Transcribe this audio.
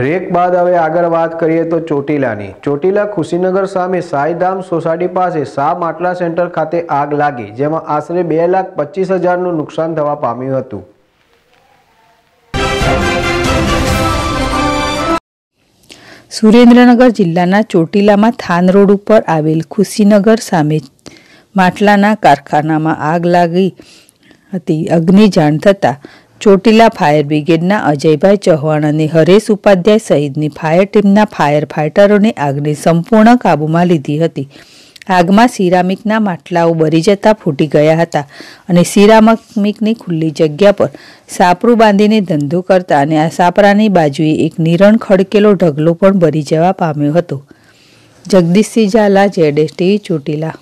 Break બાદ હવે આગળ વાત કરીએ તો ચોટીલાની. ચોટીલા ખુશીનગર સામે સાઈધામ સોસાયટી પાસે સા માટલા સેન્ટર ખાતે આગ લાગી, જેમાં આશરે બે લાખ પચીસ હજારનું નુકસાન થવા પામ્યું હતું. સુરેન્દ્રનગર જિલ્લાના ચોટીલામાં થાન રોડ ઉપર આવેલ ખુશીનગર સામે માટલાના કારખાનામાં આગ લાગી હતી. અગ્નિ જાણ થતાં ચોટીલા ફાયર બ્રિગેડના અજયભાઈ ચૌહાણ અને હરેશ ઉપાધ્યાય સહિતની ફાયર ટીમના ફાયર ફાઇટરોને આગને સંપૂર્ણ કાબૂમાં લીધી હતી. આગમાં સિરામિકના માટલાઓ બળી જતા ફૂટી ગયા હતા અને સિરામિકની ખુલ્લી જગ્યા પર સાપરું બાંધીને ધંધો કરતા અને આ સાપરાની બાજુએ એક નિરણ ખડકેલો ઢગલો પણ બળી જવા પામ્યો હતો. જગદીશસિંહ ઝાલા જેડેશ ટીવી, ચોટીલા.